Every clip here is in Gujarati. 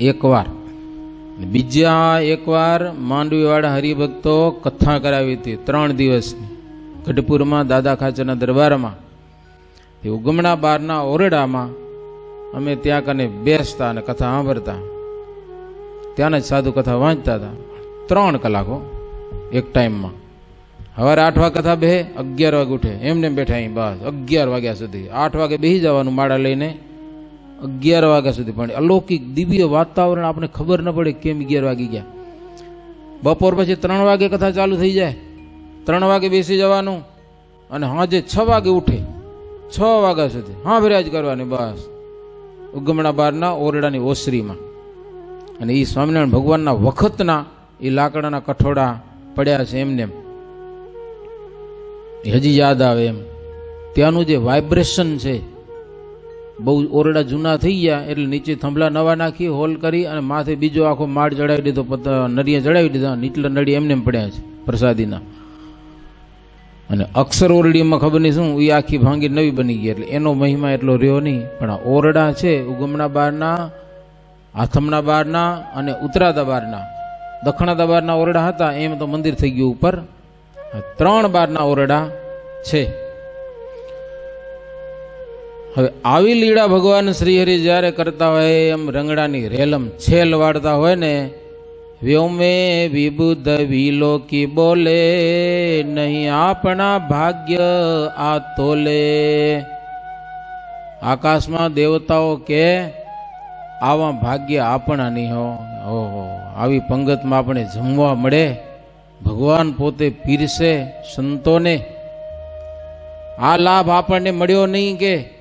એકવાર. બીજા એકવાર માંડવીવાળા હરિભક્તો કથા કરાવી હતી ત્રણ દિવસની. ગઢપુરમાં દાદા ખાચરના દરબારમાં. તે ઉગમણા બારના ઓરડામાં અમે ત્યાં કને બેસતા અને કથા સાંભળતા. ત્યાંના જ સાધુ કથા વાંચતા હતા. ત્રણ કલાકો એક ટાઈમમાં. સવારે આઠ વાગે કથા બે, અગિયાર વાગે ઉઠે. એમને બેઠા અહીં બસ, અગિયાર વાગ્યા સુધી. આઠ વાગે બેસી જવાનું માળા લઈને અગિયાર વાગ્યા સુધી પણ અલૌકિક દિવ્ય વાતાવરણ આપણે ખબર ન પડે કેમ અગિયાર વાગી ગયા. બપોર પછી ત્રણ વાગે કથા ચાલુ થઈ જાય. ત્રણ વાગે બેસી જવાનું અને સાંજે છ વાગે ઉઠે. છ વાગ્યા સુધી હા વિરાજ કરવાની બસ. ઉગમણા બારના ઓરડાની ઓસરીમાં. અને એ સ્વામિનારાયણ ભગવાનના વખતના એ લાકડાના કઠોડા પડ્યા છે એમને. એમ હજી યાદ આવે એમ. ત્યાંનું જે વાઇબ્રેશન છે બહુ ઓરડા જૂના થઈ ગયા, એટલે નીચે થંભલા નવા નાખી, હોલ કરી અને માથે બીજો આખો માળ ચડાવી દીધો નળિયા ચડાવી દીધા નીચલા નળી એમને પડ્યા છે, પ્રસાદીના. અને અક્ષર ઓરડીમાં ખબર નહીં શું, એ આખી ભાંગી નવી બની ગઈ, એટલે એનો મહિમા એટલો રહ્યો નહીં. પણ આ ઓરડા છે ઉગમના બારના આથમના બારના અને ઉતરાતા બારના દક્ષિણાતા બારના ઓરડા હતા, એમ તો મંદિર થઈ ગયું ઉપર. ત્રણ બારના ઓરડા છે. હવે આવી લીળા ભગવાન શ્રીહરિ જ્યારે કરતા હોય, એમ રંગડાની રેલમ છેલ વાળતા હોય ને, વ્યોમે વિબુદ્ધ વિલોકી બોલે, નહીં આપણા ભાગ્ય આ તોલે. આકાશમાં દેવતાઓ કે, આવા ભાગ્ય આપણા નહીં હો આવી પંગતમાં આપણે જમવા મળે, ભગવાન પોતે પીરસે સંતોને. આ લાભ આપણને મળ્યો નહીં કે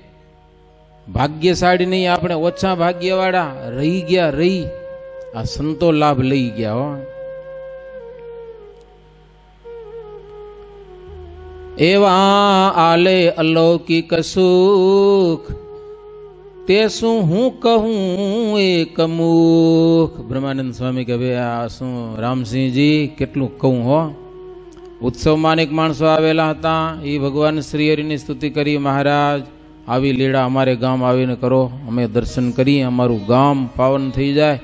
ભાગ્યશાળી નહીં આપણે ઓછા ભાગ્યવાળા રહી ગયા, રહી. આ સંતો લાભ લઈ ગયા હો. એવા આલે અલૌકિક સુખ, તે શું હું કહું એક મુખ બ્રહ્માનંદ સ્વામી કે ભાઈ આ શું રામસિંહજી કેટલું કહું હો? ઉત્સવમાં અનેક માણસો આવેલા હતા. એ ભગવાન શ્રી હરિની સ્તુતિ કરી, મહારાજ આવી લીડા અમારે ગામ આવીને કરો. અમે દર્શન કરીએ, અમારું ગામ પાવન થઈ જાય.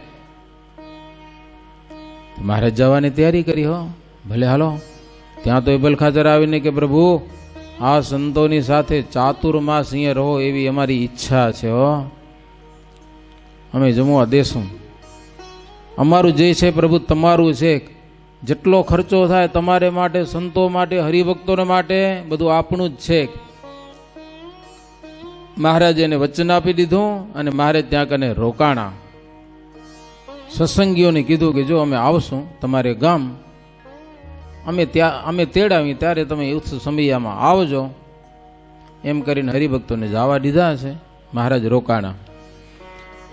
મારે જવાની તૈયારી કરી હો. ભલે હાલો. ત્યાં તો એબલ બલખાચર આવીને કે પ્રભુ, આ સંતોની સાથે ચાતુર્માસ અહીંયા રહો એવી અમારી ઈચ્છા છે હો. અમે જમવા દેશું. અમારું જે છે પ્રભુ, તમારું છે. જેટલો ખર્ચો થાય તમારે માટે, સંતો માટે, હરિભક્તોને માટે બધું આપણું જ છે. મહારાજે એને વચન આપી દીધું અને મહારાજ ત્યાં કને રોકાણા. સત્સંગીઓને કીધું કે જો અમે આવશું તમારે ગામ, અમે ત્યાં, અમે તેડાવી ત્યારે તમે ઉત્સવ સમયામાં આવજો. એમ કરીને હરિભક્તોને જવા દીધા છે. મહારાજ રોકાણા.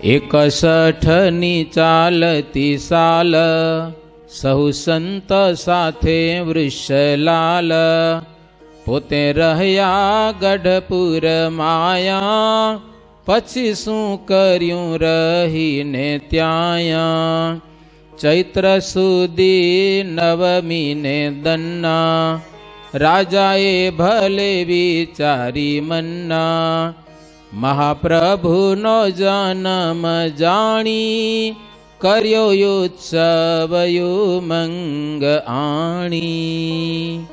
એકસઠની ચાલતી સાલ, સહુ સંત સાથે વૃષલાલ પોતે રહ્યા ગઢપુર માયા, પછી શું કર્યું રહીને ત્યાં ચૈત્ર સુધી નવમીને દન્ના, રાજાએ ભલે વિચારી મન્ના. મહાપ્રભુનો જન્મ જાણી, કર્યો ઉત્સવ મંગ આણી.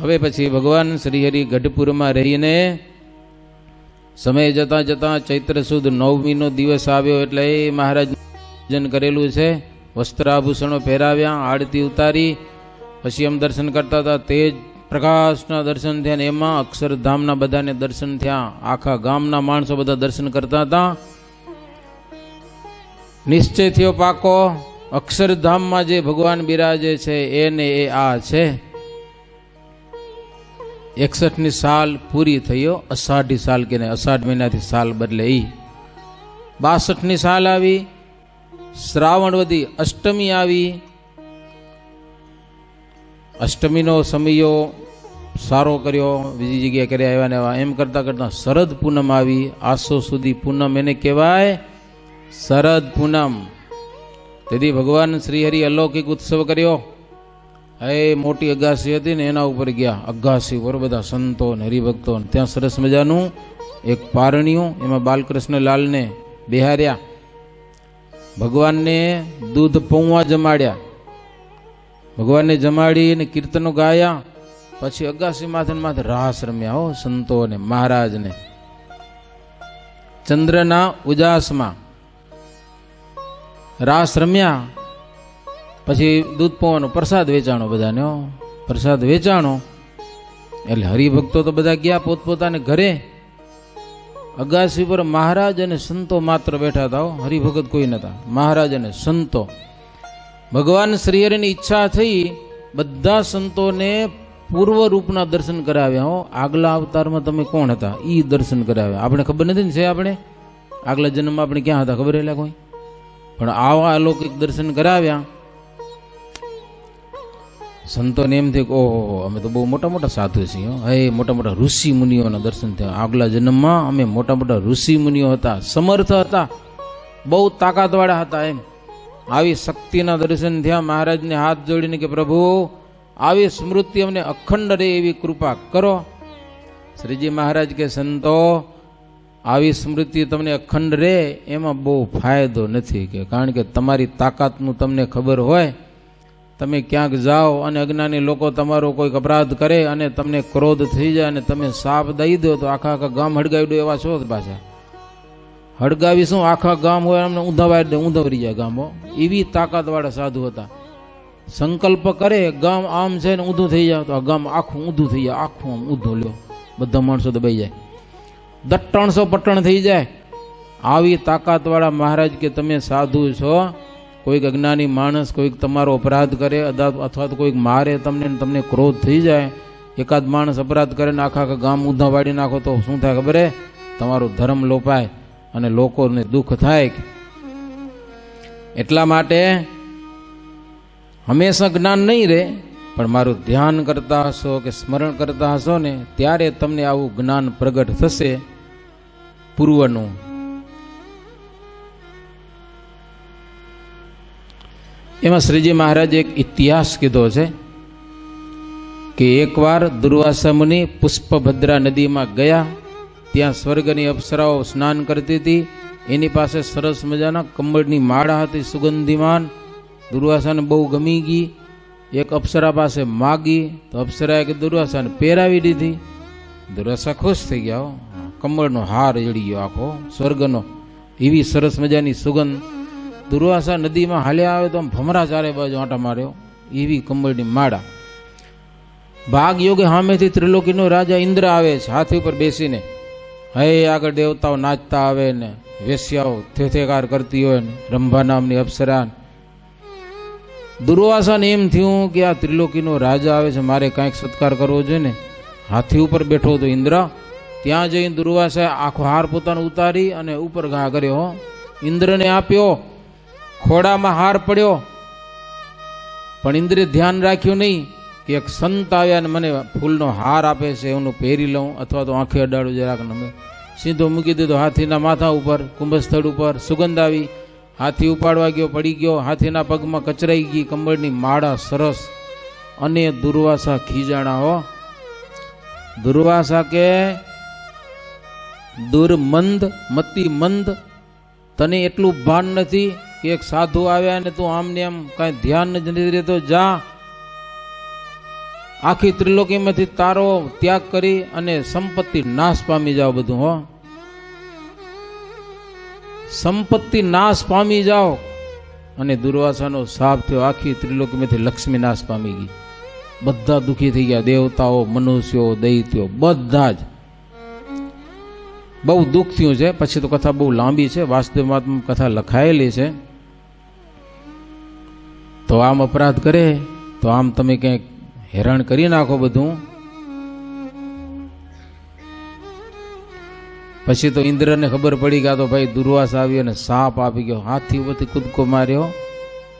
હવે પછી ભગવાન શ્રીહરિ ગઢપુરમાં રહીને સમય જતા જતા ચૈત્ર સુદ નવમીનો દિવસ આવ્યો એટલે એ મહારાજ જન કરેલું છે. વસ્ત્રાભૂષણો પહેરાવ્યા, આરતી ઉતારી, પછી એમ દર્શન કરતા હતા. તેજ પ્રકાશના દર્શન થયા ને એમાં અક્ષરધામના બધાને દર્શન થયા. આખા ગામના માણસો બધા દર્શન કરતા હતા. નિશ્ચય થયો પાકો, અક્ષરધામમાં જે ભગવાન બિરાજે છે, એને એ આ છે. એકસઠની સાલ પૂરી થયો, અષાઢી સાલ કે અષાઢ મહિનાથી સાલ બદલે એ બાસઠની સાલ આવી, શ્રાવણ વધી, અષ્ટમી આવી. અષ્ટમીનો સમયો સારો કર્યો, બીજી જગ્યાએ કર્યા આવ્યા ને એવા. એમ કરતા કરતા શરદ પૂનમ આવી. આસો સુધી પૂનમ એને કહેવાય શરદ પૂનમ. તેથી ભગવાન શ્રીહરિ અલૌકિક ઉત્સવ કર્યો. એ મોટી અગાસી હતી ને એના ઉપર ગયા. અગાસી પર બધા સંતો ને હરિભક્તો ત્યાં સરસ મજાનું એક પારણિયું, એમાં બાલકૃષ્ણ લાલને બિહાર્યા. ભગવાનને દૂધ પૌવા જમાડ્યા. ભગવાનને જમાડી અને કીર્તનો ગાયા. પછી અગાસી માથે માથે રાસ રમ્યા હો સંતોને, મહારાજને. ચંદ્રના ઉજાસમાં રાસ રમ્યા. પછી દૂધ પૌવાનો પ્રસાદ વેચાણો બધાને પ્રસાદ વેચાણો. એટલે હરિભક્તો તો બધા ગયા પોતપોતાને ઘરે. અગાસી પર મહારાજ અને સંતો માત્ર બેઠા હતા હરિભગત કોઈ નતા. મહારાજ અને સંતો. ભગવાન શ્રીહરિની ઈચ્છા થઈ બધા સંતોને પૂર્વ રૂપના દર્શન કરાવ્યા, હો. આગલા અવતારમાં તમે કોણ હતા? એ દર્શન કરાવ્યા. આપણે ખબર નથી ને છે આપણે? આગલા જન્મમાં આપણે ક્યાં હતા ખબર એલા કોઈ? પણ આવા અલૌકિક દર્શન કરાવ્યા. સંતોને એમ થયું કે, ઓહો, અમે તો બહુ મોટા મોટા સાધુ છીએ, હો. મોટા મોટા ઋષિ મુનિઓના દર્શન થયા. આગલા જન્મમાં અમે મોટા મોટા ઋષિ મુનિઓ હતા, સમર્થ હતા, બહુ તાકાતવાળા હતા એમ. આવી શક્તિના દર્શન થયા, મહારાજને હાથ જોડીને કે, પ્રભુ, આવી સ્મૃતિ અમને અખંડ રહે એવી કૃપા કરો. શ્રીજી મહારાજ કે, સંતો, આવી સ્મૃતિ તમને અખંડ રહે, એમાં બહુ ફાયદો નથી કે, કારણ કે તમારી તાકાતનું તમને ખબર હોય તમે ક્યાંક જાઓ અને અજ્ઞાની લોકો તમારો કોઈક અપરાધ કરે અને તમને ક્રોધ થઈ જાય અને તમે સાપ દઈ દો, તો આખા આખા ગામ હડગાવી દો એવા છો પાછા. હડગાવી શું? આખા ગામ હોય એમને ઊંધાવાઈ દે ઊંધાવરી જાય ગામો. એવી તાકાતવાળા સાધુ હતા. સંકલ્પ કરે, ગામ આમ છે ને ઊંધું થઈ જાય, તો આ ગામ આખું ઊંધું થઈ જાય, આખું આમ ઊંધું લ્યો. બધા માણસો દબાઈ જાય. દટ્ટણસો પટ્ટણ થઈ જાય. આવી તાકાતવાળા મહારાજ કે તમે સાધુ છો? કોઈક અજ્ઞાની માણસ કોઈક તમારો અપરાધ કરે અથવા તો કોઈક મારે તમને તમને ક્રોધ થઈ જાય, એકાદ માણસ અપરાધ કરે ને આખા આખા ગામ ઊંધા વાળી નાખો તો શું થાય ખબર હે? તમારો ધર્મ લોપાય અને લોકોને દુઃખ થાય. એટલા માટે હંમેશા જ્ઞાન નહીં રહે, પણ મારું ધ્યાન કરતા હશો કે સ્મરણ કરતા હશો ને, ત્યારે તમને આવું જ્ઞાન પ્રગટ થશે પૂર્વનું. એમાં શ્રીજી મહારાજે એક ઇતિહાસ કીધો છે કે એકવાર દુર્વાસા મુનિ પુષ્પભદ્રા નદીમાં ગયા, ત્યાં સ્વર્ગની અપ્સરાઓ સ્નાન કરતી હતી. એની પાસે સરસ મજાના કમળની માળા હતી, સુગંધીમાન. દુર્વાસાને બહુ ગમી ગઈ. એક અપ્સરા પાસે માગી, તો અપ્સરાએ કે દુર્વાસાને પહેરાવી દીધી. દુર્વાસા ખુશ થઈ ગયા. કમળનો હાર જડી ગયો આખો, સ્વર્ગનો. એવી સરસ મજાની સુગંધ. દુર્વાસા નદીમાં હાલ્યા આવે તો ભમરા ચારે બાજુ આંટા માર્યો. એવી કમળની માળા. ભાગ યોગે સામેથી ત્રિલોકીનો રાજા ઇન્દ્ર આવે છે, હાથી ઉપર બેસીને. હે આગળ દેવતાઓ નાચતા આવે ને, વેશ્યાઓ થેથેકાર કરતી હોય ને, રંભા નામની અપ્સરા દુર્વાસાને એમ થયું કે આ ત્રિલોકીનો રાજા આવે છે, મારે કાંઈક સત્કાર કરવો જોઈએ ને. હાથી ઉપર બેઠો હતો ઇન્દ્ર, ત્યાં જઈને દુર્વાસાએ આખો હાર પોતાનો ઉતારી અને ઉપર ઘા કર્યો. ઇન્દ્રને આપ્યો ખોડામાં હાર પડ્યો. પણ ઇન્દ્રે ધ્યાન રાખ્યું નહીં કે એક સંત આવ્યા ને મને ફૂલનો હાર આપે છે એનું પહેરી લઉં, અથવા તો આંખે અડાડું જરાક નમે સીધો મૂકી દીધો, હાથીના માથા ઉપર, કુંભસ્થળ ઉપર, સુગંધ આવી. હાથી ઉપાડવા ગયો, પડી ગયો, હાથીના પગમાં કચરાઈ ગઈ કમળની માળા સરસ અને દુર્વાસા ખીજાણા હો. દુર્વાસા કે દુર્મંદ મતિ મંદ તને એટલું ભાન નથી એક સાધુ આવ્યા ને તું આમને એમ કાંઈ ધ્યાન જ નથી રહેતો જા. આખી ત્રિલોકીમાંથી તારો ત્યાગ કરી અને સંપત્તિ નાશ પામી જાઓ બધું, હો. સંપત્તિ નાશ પામી જાઓ અને દુર્વાસાનો સાપ થયો, આખી ત્રિલોકીમાંથી લક્ષ્મી નાશ પામી ગઈ. બધા દુઃખી થઈ ગયા, દેવતાઓ, મનુષ્યો, દૈત્યો, બધા જ. બહુ દુઃખ થયું છે. પછી તો કથા બહુ લાંબી છે. વાસુદેવ કથા લખાયેલી છે. તો આમ અપરાધ કરે, તો આમ તમે કંઈક હેરાન કરી નાખો બધું. પછી તો ઇન્દ્રને ખબર પડી ગયા તો ભાઈ દુર્વાસ આવ્યો અને સાપ આપી ગયો. હાથથી ઉપરથી કૂદકો માર્યો.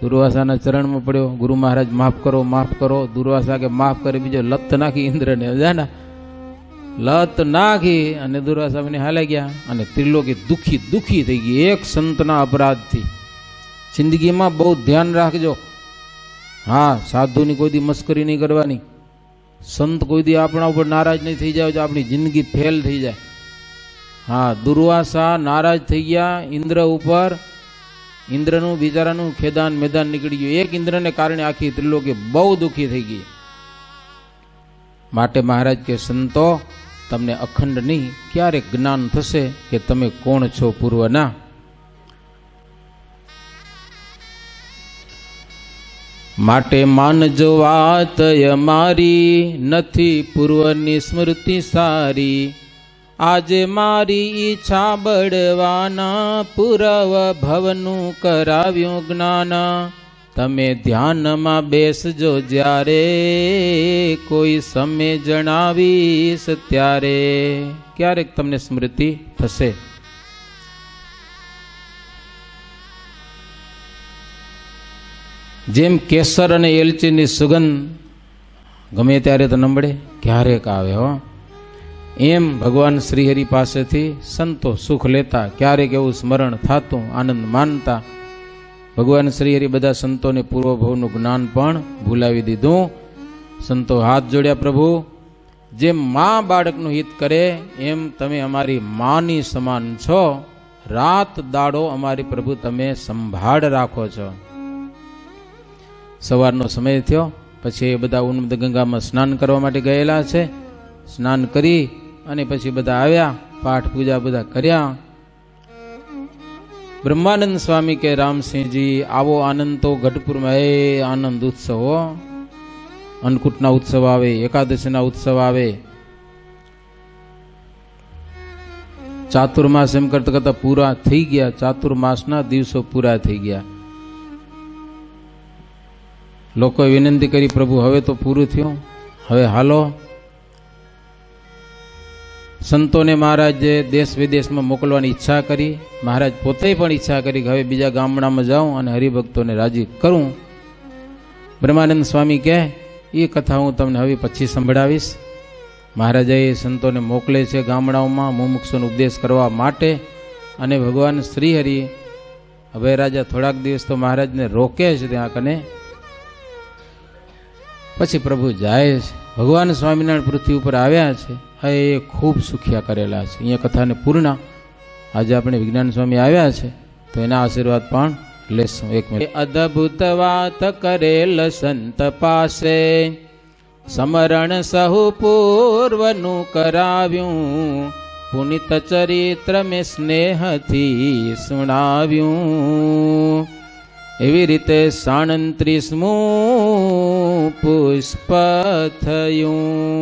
દુર્વાસાના ચરણમાં પડ્યો. ગુરુ મહારાજ, માફ કરો માફ કરો. દુર્વાસા કે માફ કરે બીજો લત નાખી ઇન્દ્રને. જાના લત નાખી અને દુર્વાસાને હાલે ગયા. અને ત્રિલોકી દુખી, દુઃખી થઈ ગઈ. એક સંતના અપરાધથી. જિંદગીમાં બહુ ધ્યાન રાખજો. હા, સાધુની કોઈ દી મસ્કરી નહીં કરવાની. સંત કોઈ દી આપણા ઉપર નારાજ નહીં થઈ જાય, તો આપણી જિંદગી ફેલ થઈ જાય. હા, દુર્વાસા નારાજ થઈ ગયા, ઇન્દ્ર ઉપર. ઇન્દ્રનું, બિચારાનું ખેદાન મેદાન નીકળી ગયું. એક ઇન્દ્રને કારણે આખી ત્રિલોકી બહુ દુઃખી થઈ ગઈ. માટે મહારાજ કે, સંતો, તમને અખંડ નહીં, ક્યારેક જ્ઞાન થશે કે તમે કોણ છો પૂર્વના? માટે માનજો વાત મારી, નથી પૂર્વની સ્મૃતિ સારી. આજે મારી ઈચ્છા બળવાના, પુરવ ભવનું કરાવ્યું જ્ઞાન. તમે ધ્યાનમાં બેસજો જ્યારે કોઈ સમય જણાવીશ ત્યારે. ક્યારેક તમને સ્મૃતિ થશે જેમ કેસર અને એલચીની સુગંધ ગમે ત્યારે તો નંબળે, ક્યારેક આવે હો. એમ ભગવાન શ્રીહરિ પાસેથી સંતો સુખ લેતા, ક્યારેક એવું સ્મરણ થતું, આનંદ માનતા. ભગવાન શ્રીહરિ બધા સંતોને પૂર્વભવનું જ્ઞાન પણ ભૂલાવી દીધું. સંતો હાથ જોડ્યા, પ્રભુ, જેમ મા બાળકનું હિત કરે, એમ તમે અમારી માની સમાન છો. રાત દાડો અમારી પ્રભુ તમે સંભાળ રાખો છો. સવારનો સમય થયો. પછી એ બધા ઉન્મદ ગંગામાં સ્નાન કરવા માટે ગયેલા છે. સ્નાન કરી અને પછી બધા આવ્યા, પાઠ પૂજા બધા કર્યા. બ્રહ્માનંદ સ્વામી કે રામસિંહજી આવો આનંદ તો ગઢપુરમાં એ આનંદ ઉત્સવ હો. અન્નકૂટના ઉત્સવ આવે, એકાદશીના ઉત્સવ આવે. ચાતુર્માસ એમ કરતા કરતા પૂરા થઈ ગયા. ચાતુર્માસના દિવસો પૂરા થઈ ગયા. લોકોએ વિનંતી કરી, પ્રભુ, હવે તો પૂરું થયું. હવે હાલો. સંતોને મહારાજે દેશ વિદેશમાં મોકલવાની ઈચ્છા કરી. મહારાજ પોતે પણ ઈચ્છા કરી કે હવે બીજા ગામડામાં જાઉં અને હરિભક્તોને રાજી કરું. બ્રહ્માનંદ સ્વામી કહે, એ કથા હું તમને હવે પછી સંભળાવીશ. મહારાજાએ સંતોને મોકલે છે ગામડાઓમાં મુમુક્ષોનો ઉપદેશ કરવા માટે અને ભગવાન શ્રીહરિ, હવે રાજા થોડાક દિવસ તો મહારાજને રોકે છે ત્યાં કને. પછી પ્રભુ જાય છે. ભગવાન સ્વામિનારાયણ પૃથ્વી ઉપર આવ્યા છે. હા એ ખૂબ સુખ્યા કરેલા છે. અહીંયા કથાને પૂર્ણ. આજે આપણે વિજ્ઞાન સ્વામી આવ્યા છે. તો એના આશીર્વાદ પણ લેશું. એક મિનિટ. અદ્ભુત વાત કરેલ સંત પાસે. સમરણ સહુ પૂર્વનું કરાવ્યું. પુનિત ચરિત્ર મેં સ્નેહથી સુણાવ્યું. એવી રીતે સાડત્રીસમું પુષ્પ થયું.